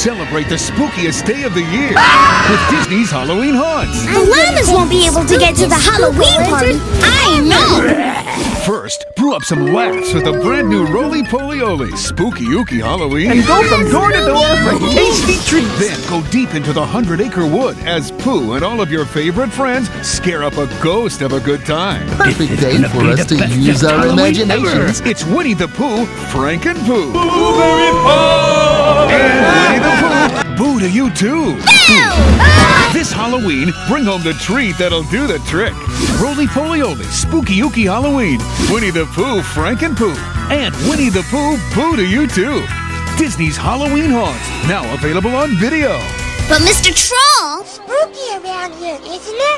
Celebrate the spookiest day of the year ah! with Disney's Halloween Haunts. The llamas won't be able to get to the Halloween party. I know. First, brew up some laughs with a brand new Rolie Polie Olie Spooky Ooky Halloween. And go from door to door for tasty treats. Then go deep into the Hundred Acre Wood as Pooh and all of your favorite friends scare up a ghost of a good time. Perfect day for us to use our imaginations. It's Winnie the Pooh, Frankenpooh. And to you too. This Halloween, bring home the treat that'll do the trick. Rolie Polie Olie, Spooky Ooky Halloween. Winnie the Pooh, Frankenpooh. And Winnie the Pooh, boo to you too. Disney's Halloween Haunts, now available on video. But Mr. Troll, Spooky around here, isn't it?